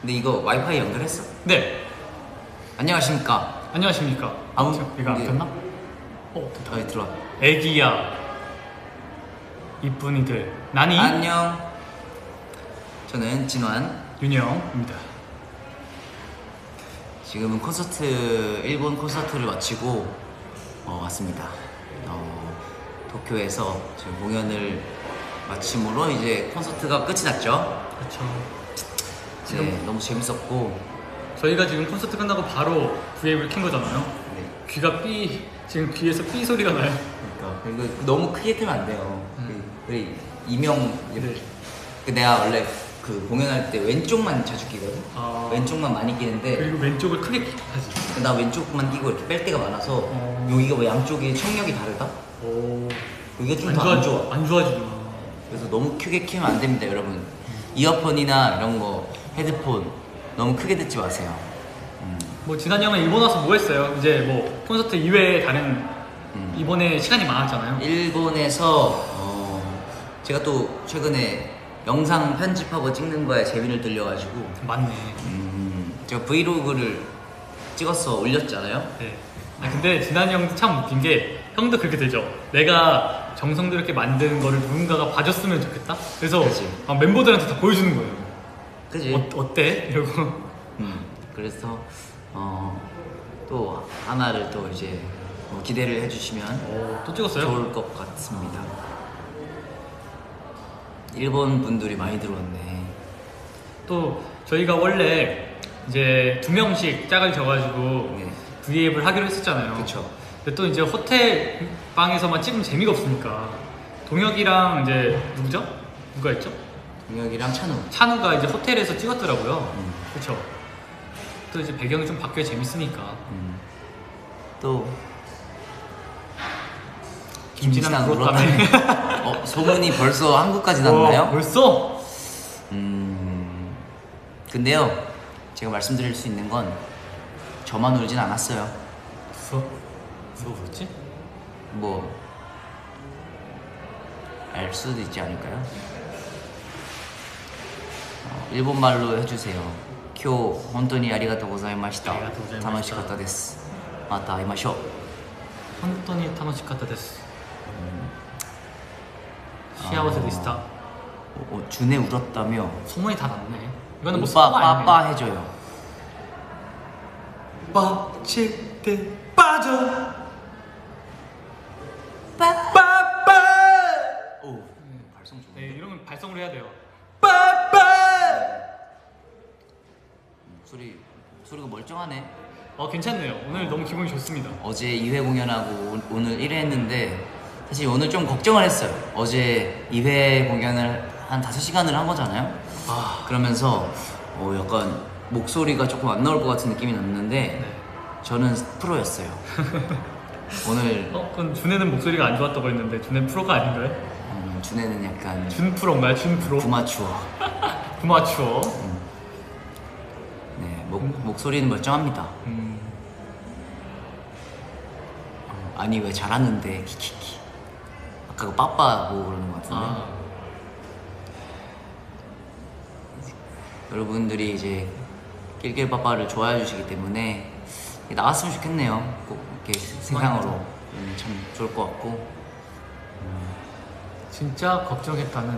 근데 이거 와이파이 연결했어? 네. 안녕하십니까? 안녕하십니까? 아무- 이거 안 이게- 됐나? 어, 됐다. 어, 들어와. 애기야. 이쁜이들. 나니? 안녕. 저는 진환. 윤영입니다. 지금은 콘서트 일본 콘서트를 마치고 어, 왔습니다. 어, 도쿄에서 지금 공연을 마침으로 이제 콘서트가 끝이 났죠. 그렇죠. 네, 너무 재밌었고 저희가 지금 콘서트 끝나고 바로 브이앱을 킨 거잖아요. 네, 귀가 삐 지금 귀에서 삐 소리가 나요. 그러니까 그리고 너무 크게 틀면 안 돼요. 음. 그, 우리 이명 네. 그 내가 원래 그 공연할 때 왼쪽만 자주 끼거든. 아. 왼쪽만 많이 끼는데 그리고 왼쪽을 크게 하지. 나 왼쪽만 끼고 이렇게 뺄 때가 많아서 어. 여기가 뭐 양쪽이 청력이 다르다? 오. 여기가 좀더 안 좋아. 안 좋아지구나. 그래서 너무 크게 키면 안 됩니다, 여러분. 이어폰이나 이런 거 헤드폰 너무 크게 듣지 마세요. 음, 뭐 진한 형은 일본 와서 뭐 했어요? 이제 뭐 콘서트 이외에 다른 음. 이번에 시간이 많았잖아요. 일본에서 어, 제가 또 최근에 영상 편집하고 찍는 거에 재미를 들려가지고 맞네. 음, 제가 브이로그를 찍어서 올렸잖아요. 네. 아 근데 진한 형도 참 웃긴 게 형도 그렇게 되죠. 내가 정성도 이렇게 만드는 거를 누군가가 봐줬으면 좋겠다. 그래서 멤버들한테 다 보여주는 거예요. 그지? 어, 어때? 이러고 음, 그래서 어, 또 하나를 또 이제 뭐 기대를 해주시면 어, 또 찍었어요? 좋을 것 같습니다. 일본 분들이 많이 들어왔네. 또 저희가 원래 이제 두 명씩 짝을 져가지고 네. V앱을 하기로 했었잖아요. 그쵸. 근데 또 이제 호텔 방에서만 찍으면 재미가 없으니까 동혁이랑 이제 누구죠? 누가 있죠? 동혁이랑 찬우. 찬우가 이제 호텔에서 찍었더라고요. 음. 그쵸? 또 이제 배경이 좀 바뀌어 재밌으니까. 음. 또 울었다며. 울었다며. 어, 소문이 벌써 한국까지 와, 났나요? 벌써? 음. 근데요, 제가 말씀드릴 수 있는 건 저만 울진 않았어요. 누가 누가 울었지? 뭐, 알 수도 있지 않을까요? 어, 일본말로 해주세요. 今日本当にありがとうございましたありがとうございました楽しかったですまた会いましょう 혼돈이 타노시카타 데스. 시아와세 데스타. 어, 어, 준에 울었다며 소문이 다 났네. 이거는 뭐 오빠 스포가 아니네. 빠빠 해줘요 빠질 때 빠져 빠빠 오 발성 좋네 네 이러면 발성을 해야 돼요 소리 소리가 멀쩡하네 어 괜찮네요 오늘 너무 기분이 좋습니다 어제 2회 공연하고 오- 오늘 1회 했는데 사실 오늘 좀 걱정을 했어요 어제 2회 공연을 한 5시간을 한 거잖아요 아 그러면서 어, 약간 목소리가 조금 안 나올 것 같은 느낌이 났는데 네. 저는 프로였어요 오늘 어? 그럼 준혜는 목소리가 안 좋았다고 했는데 준혜 프로가 아닌가요? 음, 준에는 약간 준 프로인가요? 준 프로? 부마추어 부마추어 네, 목, 목소리는 멀쩡합니다. 음, 아니 왜 잘하는데? 키키키. 아까 그 빠빠고 그러는 것 같은데. 아. 여러분들이 이제 낄낄빠빠를 좋아해 주시기 때문에 나왔으면 좋겠네요. 꼭 이렇게 생상으로. 맞아. 음, 참 좋을 것 같고. 진짜 걱정했다는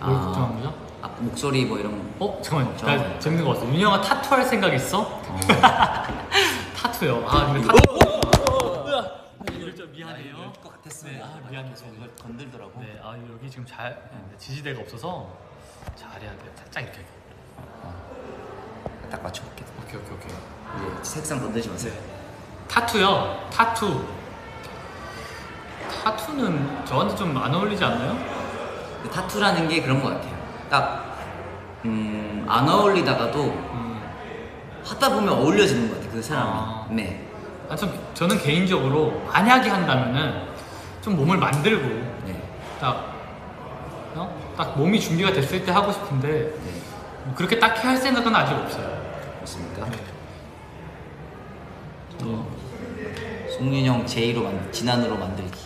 뭘 아. 걱정한 거죠? 아, 목소리 뭐 이런 어? 잠깐만 걱정. 나 재밌는 거 봤어 윤영아 타투 할 생각 있어? 어, 타투요 아 근데 타투 이럴 줄 미안해요 것 같았어요 네, 아, 미안해요. 이걸 건들더라고 네, 아 여기 지금 잘 지지대가 없어서 잘해야 돼요. 살짝 이렇게. 딱 맞춰볼게 오케이 오케이 오케이. 이제 색상 건들지 마세요 타투요. 타투. 타투는 저한테 좀 안 어울리지 않나요? 근데 타투라는 게 그런 것 같아요 딱 음, 안 어울리다가도 음, 하다 보면 어울려지는 것 같아요 그 사람이 아. 네. 아, 좀 저는 개인적으로 만약에 한다면은 좀 몸을 만들고 네. 딱, 어? 딱 몸이 준비가 됐을 때 하고 싶은데 네. 뭐 그렇게 딱히 할 생각은 아직 없어요. 맞습니까? 네. 또 송윤영 제이로 만 진안으로 만들기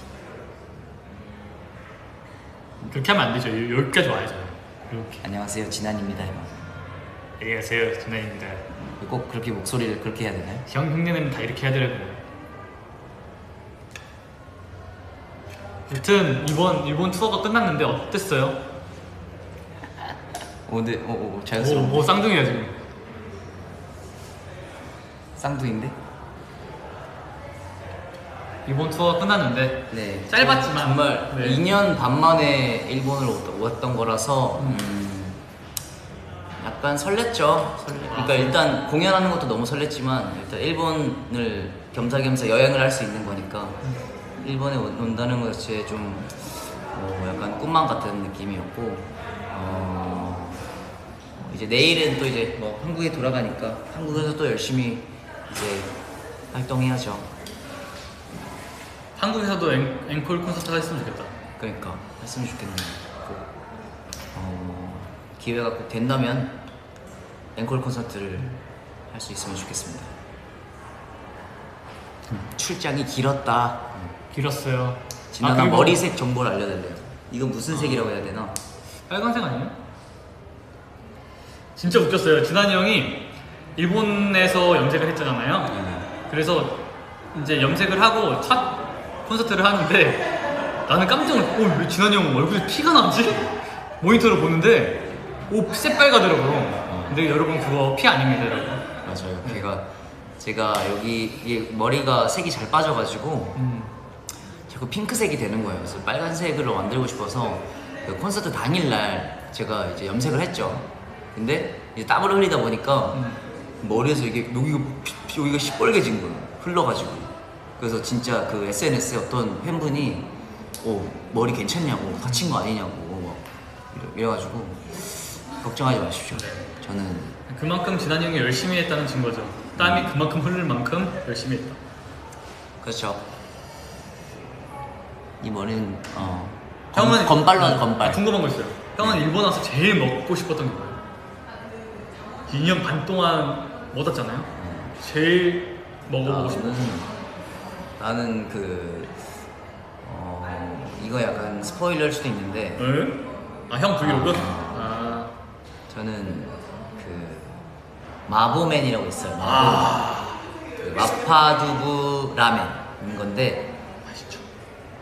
그렇게 하면 안 되죠. 여- 여기까지 와야죠. 이렇게. 안녕하세요 진안입니다 안녕하세요 진아입니다. 꼭 그렇게 목소리를 그렇게 해야 되나요? 형 형네는 다 이렇게 하더라고요. 여튼 이번 일본 투어가 끝났는데 어땠어요? 오늘 오, 오, 오, 자연스러운 오 쌍둥이야 지금. 쌍둥이인데? 이번 투어가 끝났는데 네 짧았지만. 정말 네. 2년 반 만에 일본을 왔- 왔던 거라서 음, 약간 설렜죠. 설레- 그러니까 아. 일단 공연하는 것도 너무 설렜지만 일단 일본을 겸사겸사 여행을 할 수 있는 거니까 일본에 온- 온다는 것 자체에 좀 어, 약간 꿈만 같은 느낌이었고 어, 이제 내일은 또 이제 뭐 한국에 돌아가니까 한국에서 또 열심히 이제 활동해야죠. 한국에서도 앵, 앵콜 콘서트 했으면 좋겠다. 그러니까 했으면 좋겠네요. 꼭 어, 기회가 꼭 된다면 앵콜 콘서트를 할 수 있으면 좋겠습니다. 출장이 길었다. 길었어요. 지난한 아, 그리고 머리색 정보를 알려달래요. 이거 무슨 색이라고 해야 되나? 빨간색 아니에요? 진짜 웃겼어요. 진한이 형이 일본에서 염색을 했잖아요. 그래서 이제 염색을 하고 첫 콘서트를 하는데 나는 깜짝 놀랐어. 어, 왜 진한이 형 얼굴에 피가 나지? 모니터를 보는데 오 새빨가더라고요. 근데 여러분 그거 피 아닙니다, 여러분. 맞아요. 걔가 제가 여기 머리가 색이 잘 빠져가지고 음. 자꾸 핑크색이 되는 거예요. 그래서 빨간색으로 만들고 싶어서 그 콘서트 당일날 제가 이제 염색을 했죠. 근데 이제 땀을 흘리다 보니까 음. 머리에서 이게 여기가 여기가 시뻘개진 거예요. 흘러가지고. 그래서 진짜 그 SNS에 어떤 팬분이 어 머리 괜찮냐고 다친 거 아니냐고 막 이래- 이래 가지고 걱정하지 마십시오. 저는 그만큼 진한이 형이 열심히 했다는 증거죠. 땀이 그만큼 흐를 만큼 열심히 했다. 그렇죠. 이 머리는 어 형은 건, 건발로 아, 건발. 궁금한 거 있어요. 형은 일본 와서 제일 먹고 싶었던 게 뭐예요? 2년 반 동안 못 왔잖아요. 제일 먹어보고 싶은 거. 나는 그 어, 이거 약간 스포일러일 수도 있는데 에? 아, 형 브이로그? 아, 저는 그 마보맨이라고 있어요. 마보. 아, 그 마파두부 라멘인 건데 맛있죠.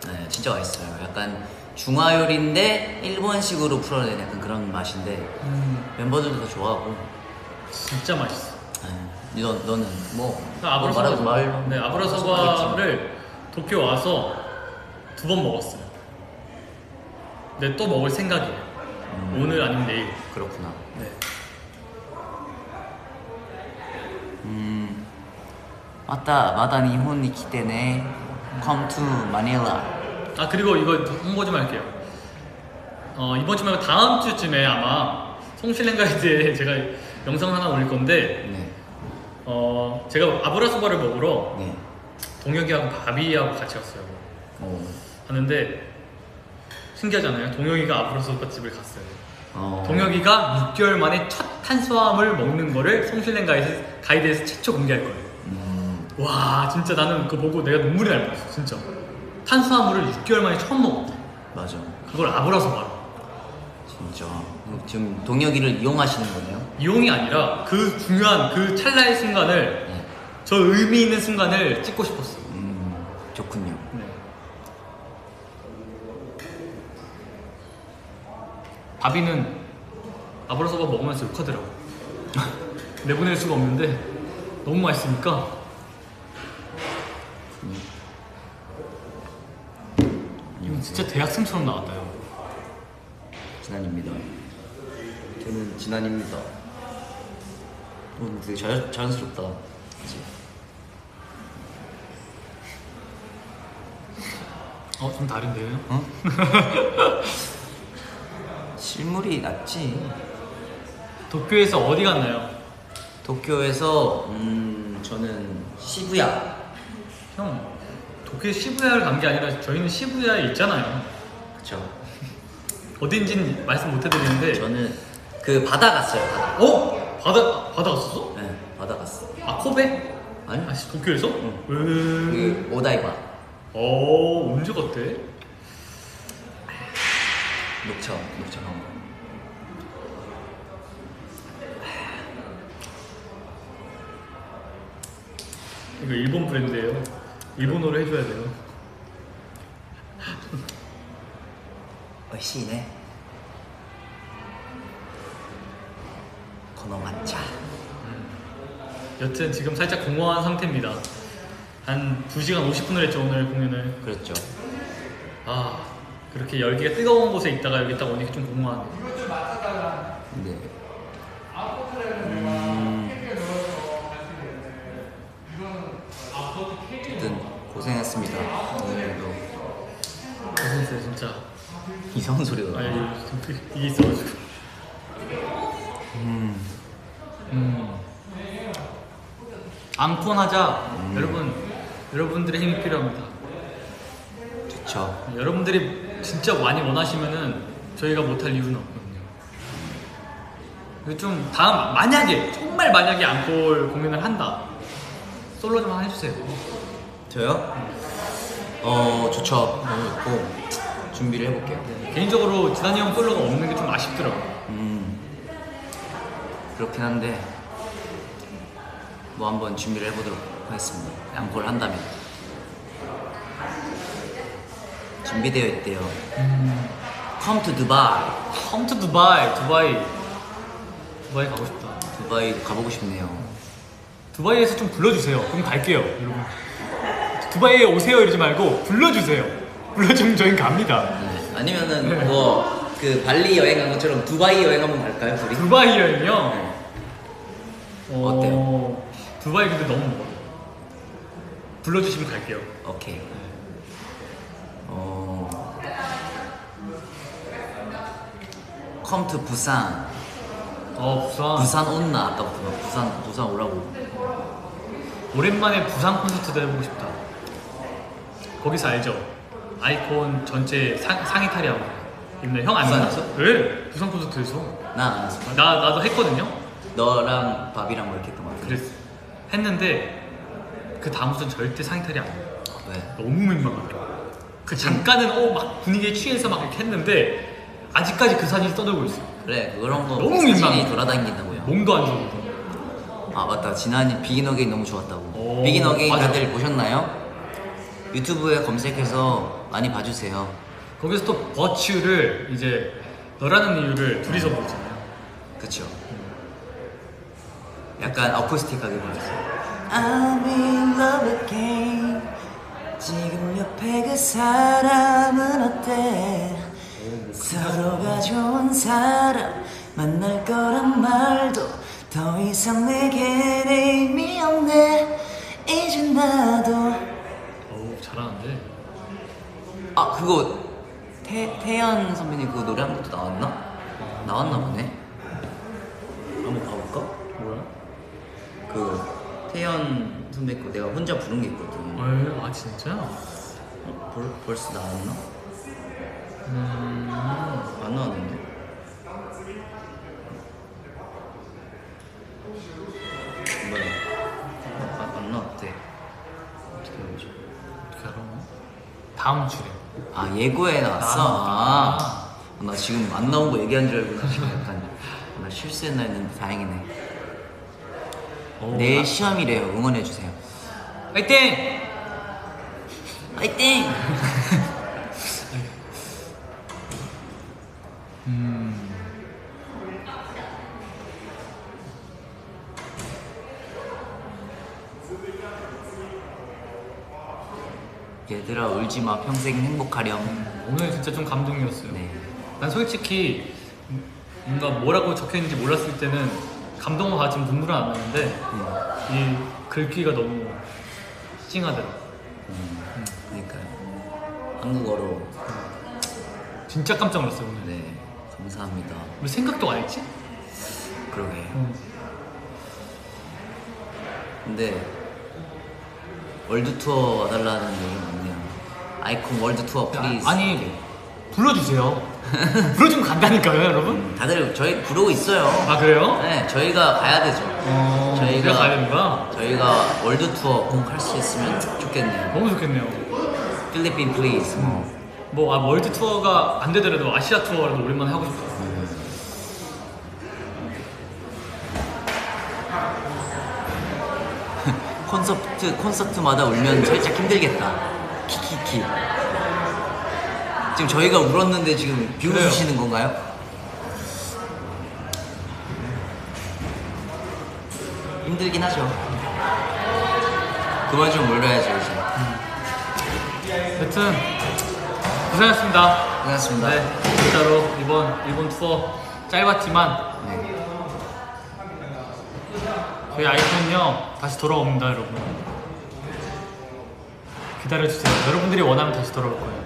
네, 진짜 맛있어요. 약간 중화 요리인데 일본식으로 풀어낸 약간 그런 맛인데 음, 멤버들도 더 좋아하고. 진짜 맛있어. 네. 너 너는 뭐? 나뭐 아브라소바, 말로. 네, 아브라소바를 도쿄 와서 두 번 먹었어요. 근데 또 먹을 생각이에요. 음. 오늘 아니면 내일. 그렇구나. 네. 음, 맞다. 마다 니혼이 기대네. Come to Manila. 아 그리고 이거 홍보 좀 할게요. 어, 이번 주 말고 다음 주쯤에 아마 송실랭 가이드에 제가 영상 하나 올릴 건데 네. 어, 제가 아브라소바를 먹으러 네. 동혁이하고 바비하고 같이 갔어요. 어. 갔는데 신기하잖아요. 동혁이가 아브라소바 집을 갔어요. 어. 동혁이가 6개월 만에 첫 탄수화물 먹는 거를 송실랭 가이드, 가이드에서 최초 공개할 거예요. 음, 와 진짜 나는 그거 보고 내가 눈물이 날 뻔했어 진짜. 탄수화물을 6개월 만에 처음 먹었다. 맞아. 그걸 아브라소바로. 진짜. 지금 동혁이를 이용하시는 거네요. 이용이 아니라 그 중요한 그 찰나의 순간을 네. 저 의미 있는 순간을 찍고 싶었어. 음, 좋군요. 네. 바비는 아브라소바 먹으면서 욕하더라고. 내보낼 수가 없는데 너무 맛있으니까 이거 진짜 대학생처럼 나왔다요. 진한입니다. 저는 진한입니다. 어, 되게 자, 자연스럽다. 그치? 어, 좀 다른데요? 어? 실물이 낫지. 도쿄에서 어디 갔나요? 도쿄에서 음 저는 시부야. 형, 도쿄 시부야를 간 게 아니라 저희는 시부야에 있잖아요. 그쵸. 어딘진 말씀 못 해드리는데 저는 그 바다 갔어요 바다 어? 바다 바다 갔었어? 네 바다 갔어 아 코베? 아니 아 씨, 도쿄에서? 응. 그 오다이바 어 언제 갔대? 녹차 녹차 한 거. 이거 일본 브랜드예요 일본어로 해줘야 돼요 시인의 고노한 차 여튼 지금 살짝 공허한 상태입니다. 한 2시간 50분을 했죠 오늘 공연을. 그랬죠. 아 그렇게 열기가 뜨거운 곳에 있다가 여기 딱 오니까 좀 공허하네. 네. 음. 어쨌든 고생했습니다. 네. 오늘도. 고생했어요 진짜. 이상한 소리가 아니 나 이게 있어가지고. 음, 음. 앙콘하자 여러분 여러분들의 힘이 필요합니다. 좋죠 여러분들이 진짜 많이 원하시면은 저희가 못할 이유는 없거든요. 그리고 좀 다음 만약에 정말 만약에 앙콜 공연을 한다 솔로 좀 해주세요. 저요? 어 좋죠 너무 좋고 준비를 해볼게요 개인적으로 지단이 형 솔로가 없는 게 좀 아쉽더라고. 요 음 그렇긴 한데 뭐 한번 준비를 해보도록 하겠습니다 양보를 한다면 준비되어 있대요 Come to Dubai Come to 두바이, 두바이, 두바이 가고 싶다. 두바이 가보고 싶네요 두바이에서 좀 불러주세요. 그럼 갈게요, 여러분. 두바이에 오세요 이러지 말고 불러주세요. 불러주면 저희 갑니다. 네. 아니면은 네. 뭐그 발리 여행 간 것처럼 두바이 여행 한번 갈까요 둘이? 두바이 여행이요? 네. 어, 어때요? 두바이 근데 너무 멀어. 불러주시면 갈게요. 오케이 어 Come to 부산 어 부산. 부산 온나 아까부터 막 부산 부산 오라고 오랜만에 부산 콘서트도 해보고 싶다. 거기서 알죠? 아이콘 전체 상, 상의 탈의하고. 있네. 형안 부산에서? 네. 부산 콘서트에서. 나안 했어 나 나도 했거든요. 너랑 밥이랑 뭐 이렇게 했던 것 같아 그랬어. 했는데 그 다음부터는 절대 상의 탈의 안 해. 왜? 너무 민망하더라. 그 잠깐은 어 막 분위기에 취해서 막 이렇게 했는데 아직까지 그 사진이 떠돌고 있어. 그래 그런 거 너무 사진이 민망해. 돌아다닌다고요 몸도 안 좋고. 아 맞다 진환이 Begin Again 너무 좋았다고 오, Begin Again 맞아. 다들 보셨나요? 유튜브에 검색해서 많이 봐주세요. 거기서 또 But You를 이제 너라는 이유를 둘이서 부르잖아요. 그쵸. 약간 acoustic하게 불렀어요. I'm in love again. 지금 옆에 그 사람은 어때? 서로가 좋은 사람 만날 거란 말도 더 이상 내겐 의미 없네. 이제 나도. 아 그거 태, 태연 선배님 그거 노래 한 것도 나왔나? 나왔나 보네 한번 봐볼까? 뭐야? 그 태연 선배 거 내가 혼자 부른 게 있거든 에, 아 진짜? 어, 벌, 벌써 나왔나? 음. 안 나왔는데? 뭐야 아, 안 나왔대 어떻게 해보지? 어떻게 알아? 다음 주에. 아 예고에 나왔어? 아. 아, 나 지금 안 나온 거 얘기한 줄 알고 나 지금 약간 나 실수했나 했는데 다행이네 오, 내일 나- 시험이래요 응원해주세요 화이팅! 화이팅! 음. 얘들아 울지마 평생 행복하렴 오늘 진짜 좀 감동이었어요. 네 난 솔직히 뭔가 뭐라고 적혀 있는지 몰랐을 때는 감동을 가지면 눈물은 안 나는데 이 글귀가 너무 찡하더라. 음, 그러니까요 한국어로 진짜 깜짝 놀랐어요 오늘. 네 감사합니다 왜 생각도 안 했지? 그러게 어. 근데 월드 투어 와달라는 얘기 많네요 iKON world tour please 아 니 불러주세요. 불러주면 간다니까요, 여러분. 음, 다들 저희 부르고 있어요 아 그래요? 네 저희가 가야 되죠 어, 저희가- 가야 되는 거야? 저희가 world tour 꼭 할 수 있으면 좋겠네요 너무 좋겠네요. 필리핀 please 뭐 뭐 아, world tour가 안 되더라도 아시아 투어라도 오랜만에 하고 싶어요. 콘서트 콘서트마다 울면 살짝 힘들겠다. 키키키. 지금 저희가 울었는데 지금 비웃으시는 건가요? 힘들긴 하죠. 그만 좀 울려야죠 이제. 여튼 고생하셨습니다. 고맙습니다. 네, 진짜로 이번 일본 투어 짧았지만 네. 저희 아이콘은요 다시 돌아옵니다, 여러분. 기다려주세요. 여러분들이 원하면 다시 돌아올 거예요.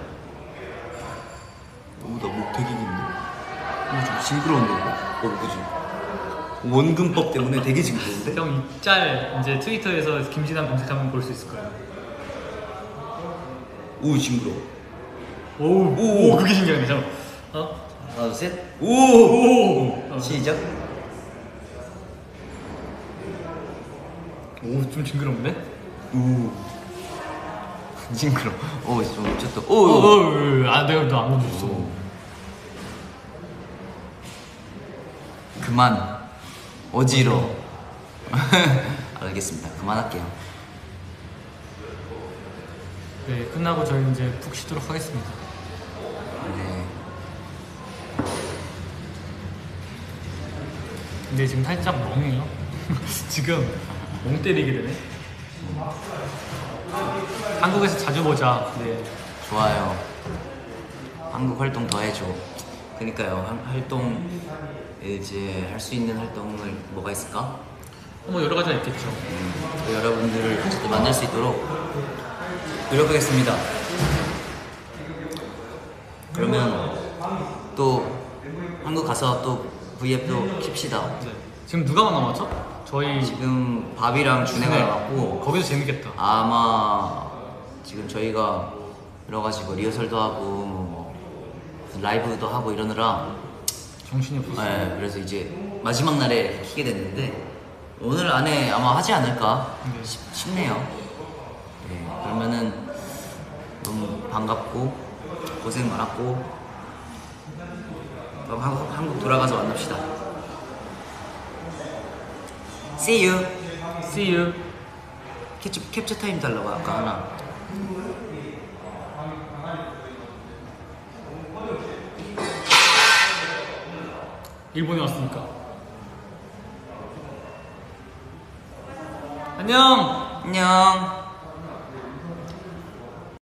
오, 나목 되게 긴데. 이거 좀 징그러운데, 이거? 어, 그지? 원근법 때문에 되게 징그러운데? 형이짤 이제 트위터에서 김진환 검색하면 볼 수 있을 거예요. 오, 징그러워. 오우, 오. 오, 그게 신기하네. 잠깐. 어? 하나, 둘, 셋. 오! 오, 어. 시작. 오, 좀 징그러운데? 오. 징그러워. 오, 좀 미쳤다. 오, 오! 오, 오, 아, 내가 너안 건드렸어. 오. 그만. 어지러. 알겠습니다. 그만할게요. 네, 끝나고 저희 이제 푹 쉬도록 하겠습니다. 네. 근데 지금 살짝 멍해요. 지금 멍 때리게 되네. 한국에서 자주 보자. 네. 좋아요. 한국 활동 더 해줘. 그니까요. 한- 활동 이제 할 수 있는 활동을 뭐가 있을까? 뭐 여러 가지가 있겠죠. 음, 또 여러분들을 어쨌든 만날 수 있도록 노력하겠습니다. 그러면 또 한국 가서 또 V앱도 킵시다. 네. 지금 누가 남았죠? 저희 지금 밥이랑 준혜가 네. 나왔고 거기서 재밌겠다. 아마 지금 저희가 여러 가지 뭐 리허설도 하고 뭐 라이브도 하고 이러느라 정신이 없었어. 네, 그래서 이제 마지막 날에 키게 됐는데 오늘 안에 아마 하지 않을까 네. 싶, 싶네요. 네, 그러면은 너무 반갑고 고생 많았고 그럼 한국, 한국 돌아가서 만납시다. See you. See you. 캡처, 캡처 타임 달라고 아까 하나. 일본에 왔으니까. 안녕. 안녕.